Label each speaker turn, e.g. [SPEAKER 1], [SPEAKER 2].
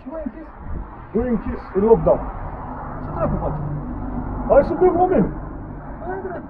[SPEAKER 1] Și mai închis?
[SPEAKER 2] Nu închis, în lockdown.
[SPEAKER 1] Ce dracu faci?
[SPEAKER 2] Hai să bem la mine.
[SPEAKER 3] Ai.